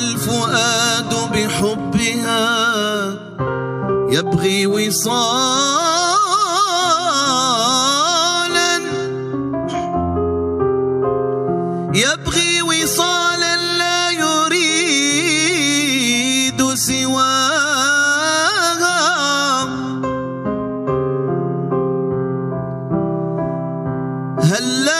الفؤاد بحبها يبغي وصالا. يبغي وصالا لا يريد سواها. هلا عرفتم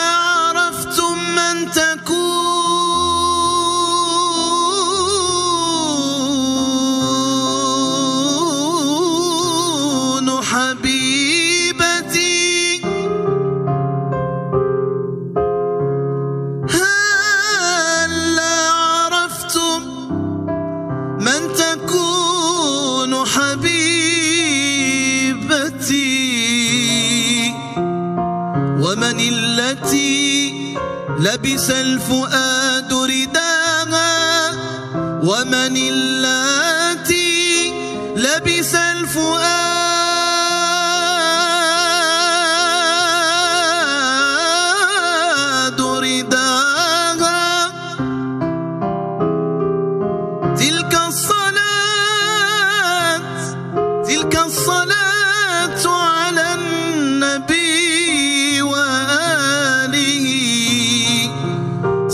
حبيبتي. هلا عرفتم من تكون حبيبتي؟ ومن التي لبس الفؤاد رداها؟ ومن التي لبس الفؤاد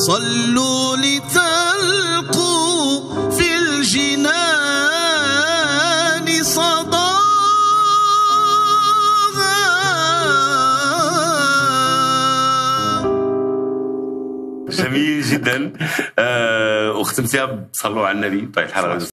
صلوا لتلقوا في الجنان صداها جميل جدا. آه، وختمتيها بصلوا على النبي. الحال غادي